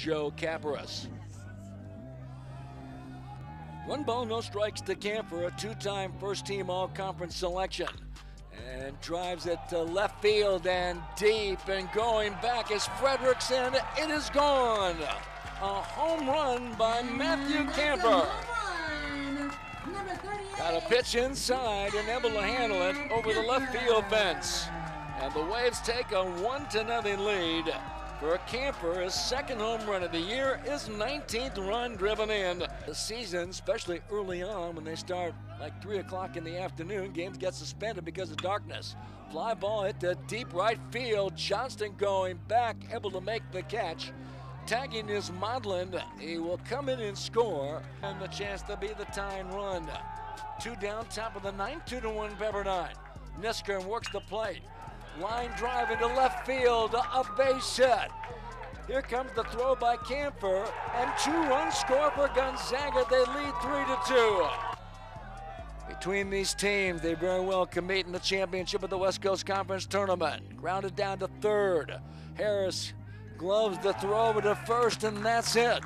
Joe Caparis. One ball, no strikes to Camper, a two-time first-team all-conference selection. And drives it to left field and deep and going back is Fredrickson. It is gone. A home run by Matthew Camper. Got a pitch inside and able to handle it over the left field fence. And the Waves take a one to nothing lead for Camper, His second home run of the year, his 19th run driven in. The season, especially early on when they start like 3 o'clock in the afternoon, games get suspended because of darkness. Fly ball hit to deep right field. Johnston going back, able to make the catch. Tagging is Modlin. He will come in and score, and the chance to be the tying run. Two down, top of the ninth, two to one Pepperdine. Nisker works the plate. Line drive into left field, a base hit. Here comes the throw by Camper, and two runs score for Gonzaga. They lead three to two. Between these teams, they very well compete in the championship of the West Coast Conference Tournament. Grounded down to third. Harris gloves the throw over to first, and that's it.